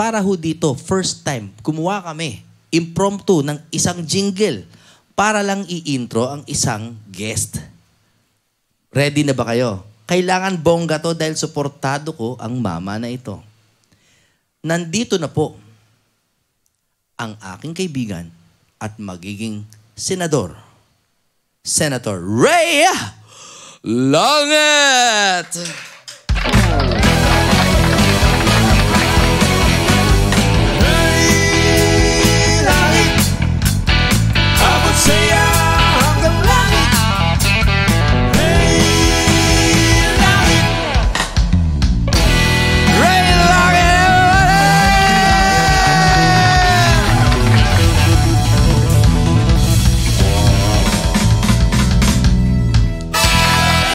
para ho dito, first time, kumuha kami, impromptu ng isang jingle para lang i-intro ang isang guest. Ready na ba kayo? Kailangan bongga to dahil suportado ko ang mama na ito. Nandito na po ang aking kaibigan at magiging senador. Senator Ray Longet!